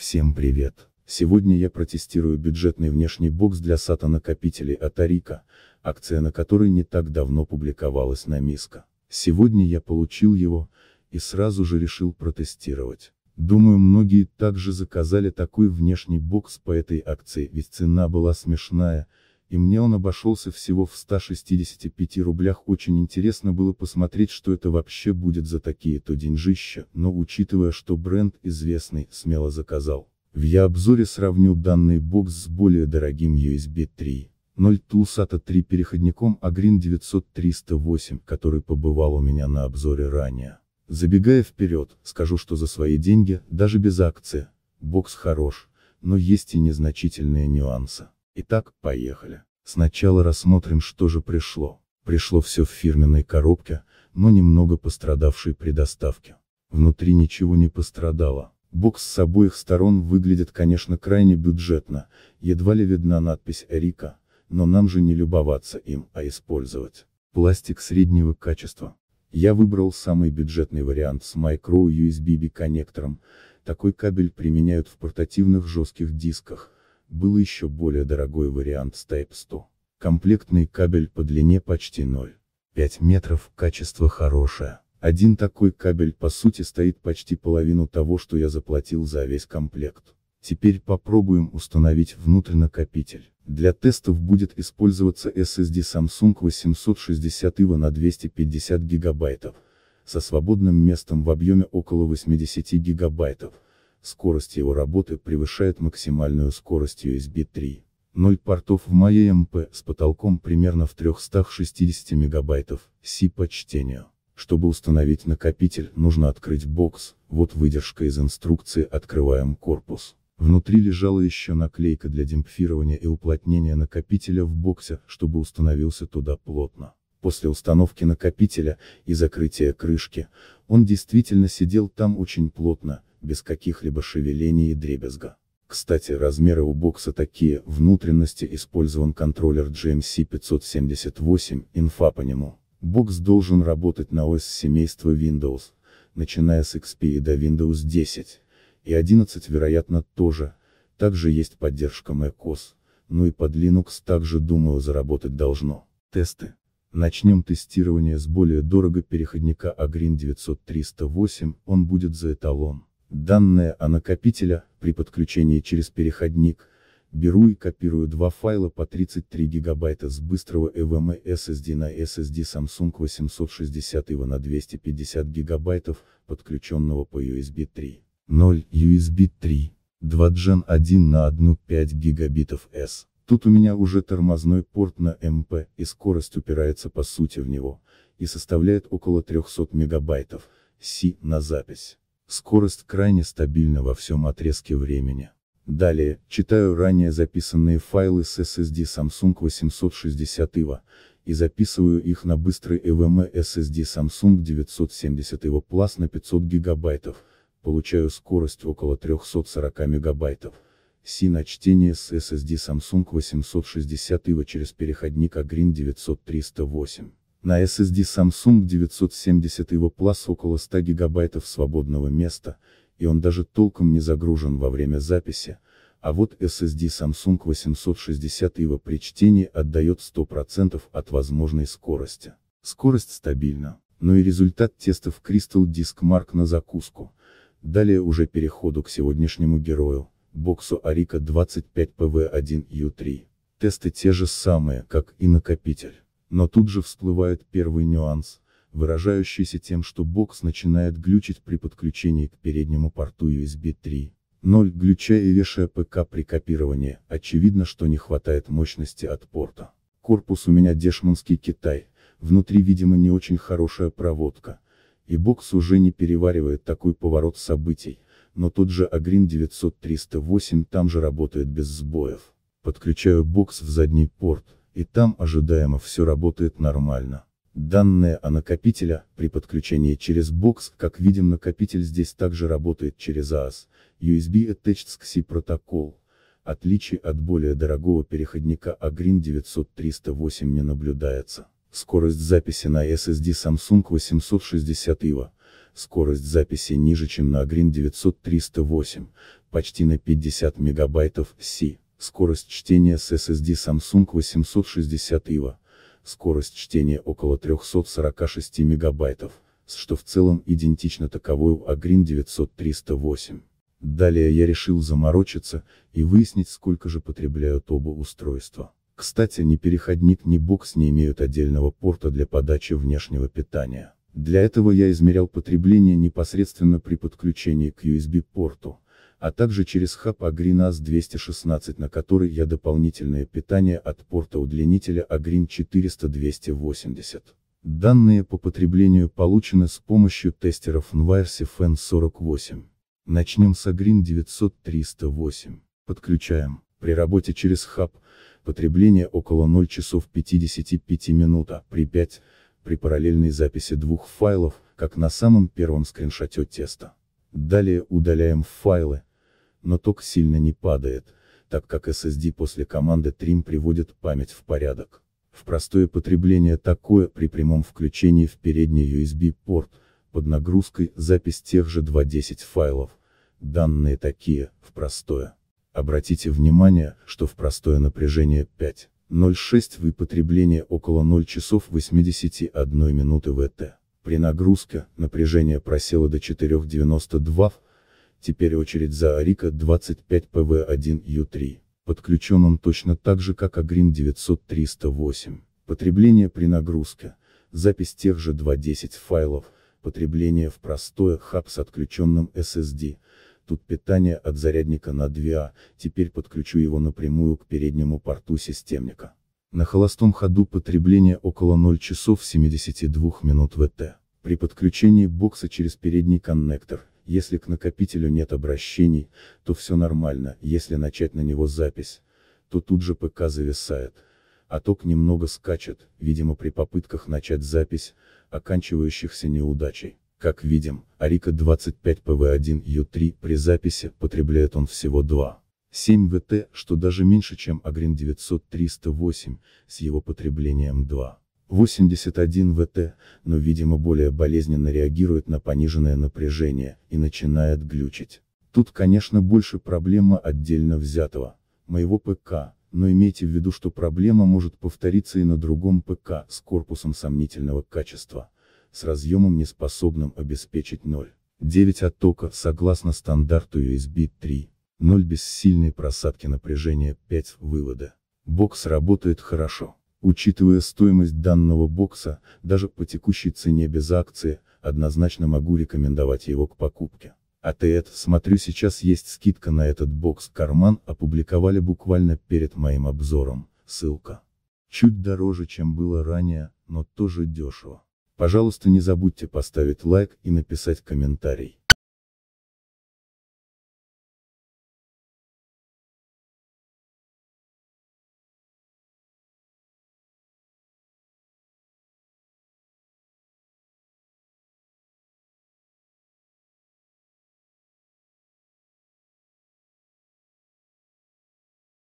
Всем привет! Сегодня я протестирую бюджетный внешний бокс для SATA накопителей от Арика, акция на которой не так давно публиковалась на Миско. Сегодня я получил его, и сразу же решил протестировать. Думаю многие также заказали такой внешний бокс по этой акции, ведь цена была смешная, и мне он обошелся всего в 165 рублях. Очень интересно было посмотреть, что это вообще будет за такие-то деньжища, но учитывая, что бренд известный, смело заказал. В я обзоре сравню данный бокс с более дорогим USB 3. 0 Tool SATA 3 переходником Agreen 900 который побывал у меня на обзоре ранее. Забегая вперед, скажу, что за свои деньги, даже без акции, бокс хорош, но есть и незначительные нюансы. Итак, поехали. Сначала рассмотрим, что же пришло. Пришло все в фирменной коробке, но немного пострадавшей при доставке. Внутри ничего не пострадало. Бокс с обоих сторон выглядит конечно крайне бюджетно, едва ли видна надпись «Эрика», но нам же не любоваться им, а использовать. Пластик среднего качества. Я выбрал самый бюджетный вариант с micro USB коннектором, такой кабель применяют в портативных жестких дисках, был еще более дорогой вариант с Type 100. Комплектный кабель по длине почти 0. 5 метров, качество хорошее. Один такой кабель по сути стоит почти половину того, что я заплатил за весь комплект. Теперь попробуем установить внутрь накопитель. Для тестов будет использоваться SSD Samsung 860 EVO на 250 гигабайтов, со свободным местом в объеме около 80 гигабайтов скорость его работы превышает максимальную скорость USB 3. 0 портов в моей MP с потолком примерно в 360 мегабайтов, C по чтению. Чтобы установить накопитель, нужно открыть бокс, вот выдержка из инструкции «Открываем корпус». Внутри лежала еще наклейка для демпфирования и уплотнения накопителя в боксе, чтобы установился туда плотно. После установки накопителя и закрытия крышки, он действительно сидел там очень плотно, без каких-либо шевелений и дребезга. Кстати, размеры у бокса такие, внутренности использован контроллер GMC 578, инфа по нему. Бокс должен работать на ОС семейства Windows, начиная с XP и до Windows 10, и 11 вероятно тоже, также есть поддержка macOS, ну и под Linux также думаю заработать должно. Тесты. Начнем тестирование с более дорого переходника Agreen 900 он будет за эталон. Данные о накопителя, при подключении через переходник, беру и копирую два файла по 33 гигабайта с быстрого EVMe SSD на SSD Samsung 860 EVO на 250 гигабайтов, подключенного по USB 3. 0 USB 3. 2 Gen 1 на 1,5 гигабитов S. Тут у меня уже тормозной порт на MP, и скорость упирается по сути в него, и составляет около 300 мегабайтов, C на запись. Скорость крайне стабильна во всем отрезке времени. Далее, читаю ранее записанные файлы с SSD Samsung 860 EVO, и записываю их на быстрый EVMe SSD Samsung 970 EVO Plus на 500 гигабайтов, получаю скорость около 340 мегабайтов. C на чтение с SSD Samsung 860 EVO через переходник Agreen 900 308. На SSD Samsung 970 его Plus около 100 гигабайтов свободного места, и он даже толком не загружен во время записи, а вот SSD Samsung 860 его при чтении отдает 100% от возможной скорости. Скорость стабильна, но и результат тестов Crystal Disk Mark на закуску. Далее уже переходу к сегодняшнему герою, боксу Arika 25PV1U3. Тесты те же самые, как и накопитель. Но тут же всплывает первый нюанс, выражающийся тем, что бокс начинает глючить при подключении к переднему порту USB 3. 0 глюча и вешая ПК при копировании, очевидно, что не хватает мощности от порта. Корпус у меня дешманский Китай, внутри видимо не очень хорошая проводка, и бокс уже не переваривает такой поворот событий, но тот же Agreen 900 308 там же работает без сбоев. Подключаю бокс в задний порт, и там ожидаемо все работает нормально. Данные о накопителя, при подключении через бокс, как видим накопитель здесь также работает через AAS, USB Attached XC протокол. Отличий от более дорогого переходника Agreen 900 308 не наблюдается. Скорость записи на SSD Samsung 860 EVO. Скорость записи ниже, чем на Agreen 900 308, почти на 50 мегабайтов Си, скорость чтения с SSD Samsung 860 EVO, скорость чтения около 346 мегабайтов, что в целом идентично таковой у Agreen 900-308. Далее я решил заморочиться, и выяснить сколько же потребляют оба устройства. Кстати ни переходник ни бокс не имеют отдельного порта для подачи внешнего питания. Для этого я измерял потребление непосредственно при подключении к USB-порту, а также через хаб AgreenAS 216 на который я дополнительное питание от порта удлинителя Agreen 400-280. Данные по потреблению получены с помощью тестеров NVIRS FN48. Начнем с Agreen 900-308. Подключаем. При работе через хаб, потребление около 0 часов 55 минут, а при 5, при параллельной записи двух файлов, как на самом первом скриншоте теста. Далее удаляем файлы, но ток сильно не падает, так как SSD после команды trim приводит память в порядок. В простое потребление такое при прямом включении в передний USB порт, под нагрузкой запись тех же 2.10 файлов. Данные такие, в простое. Обратите внимание, что в простое напряжение 5.06 вы потребление около 0 часов 81 минуты ВТ. При нагрузке, напряжение просело до 4.92 Теперь очередь за Арика 25 PV1U3. Подключен он точно так же как Agreen 900-308. Потребление при нагрузке. Запись тех же 2.10 файлов. Потребление в простое хаб с отключенным SSD. Тут питание от зарядника на 2А, теперь подключу его напрямую к переднему порту системника. На холостом ходу потребление около 0 часов 72 минут ВТ. При подключении бокса через передний коннектор, если к накопителю нет обращений, то все нормально, если начать на него запись, то тут же ПК зависает. А ток немного скачет, видимо при попытках начать запись, оканчивающихся неудачей. Как видим, Арика 25 PV1U3 при записи потребляет он всего 2. 7 ВТ, что даже меньше чем Agreen 900-308, с его потреблением 2. 81 ВТ, но видимо более болезненно реагирует на пониженное напряжение, и начинает глючить. Тут конечно больше проблема отдельно взятого, моего ПК, но имейте в виду что проблема может повториться и на другом ПК с корпусом сомнительного качества, с разъемом неспособным обеспечить 0,9 оттока согласно стандарту USB 3, 0 без сильной просадки напряжения 5 вывода. Бокс работает хорошо. Учитывая стоимость данного бокса, даже по текущей цене без акции, однозначно могу рекомендовать его к покупке. А ТЭД, смотрю сейчас есть скидка на этот бокс карман опубликовали буквально перед моим обзором, ссылка. Чуть дороже чем было ранее, но тоже дешево. Пожалуйста не забудьте поставить лайк и написать комментарий.